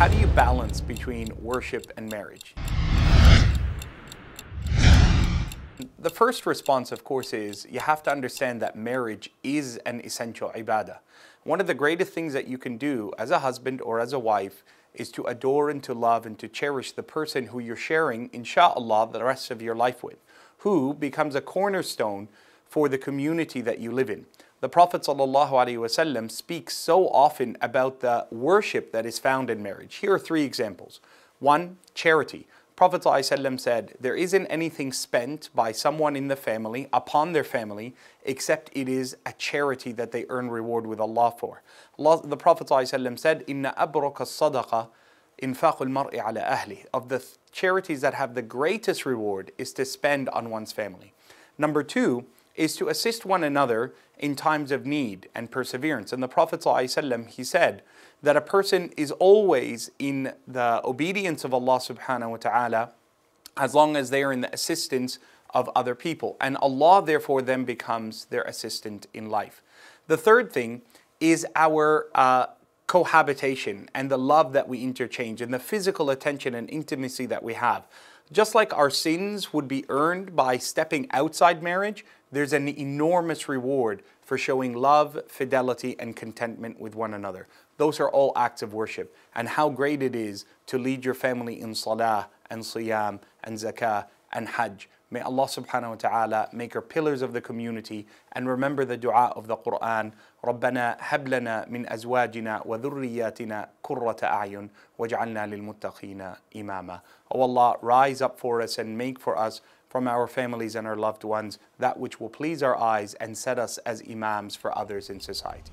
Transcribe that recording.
How do you balance between worship and marriage? The first response, of course, is you have to understand that marriage is an essential ibadah. One of the greatest things that you can do as a husband or as a wife is to adore and to love and to cherish the person who you're sharing, inshallah, the rest of your life with, who becomes a cornerstone for the community that you live in. The Prophet ﷺ speaks so often about the worship that is found in marriage. Here are three examples. One, charity. Prophet ﷺ said, There isn't anything spent by someone in the family upon their family except it is a charity that they earn reward with Allah for. Allah, the Prophet ﷺ said, Inna abruka sadaqa infaqul mar'i ala ahli. Of the charities that have the greatest reward is to spend on one's family. Number two is to assist one another in times of need and perseverance. And the Prophet ﷺ, he said, that a person is always in the obedience of Allah subhanahu wa ta'ala as long as they are in the assistance of other people. And Allah therefore then becomes their assistant in life. The third thing is our uh, cohabitation and the love that we interchange and the physical attention and intimacy that we have. Just like our sins would be earned by stepping outside marriage, there's an enormous reward for showing love, fidelity, and contentment with one another. Those are all acts of worship. And how great it is to lead your family in salah and siyam and zakah and hajj. May Allah subhanahu wa ta'ala make our pillars of the community and remember the dua of the Quran. ربنا هب لنا من أزواجنا وذرياتنا قرة أعين واجعلنا للمتقين إماما. Oh Allah, rise up for us and make for us from our families and our loved ones that which will please our eyes and set us as imams for others in society.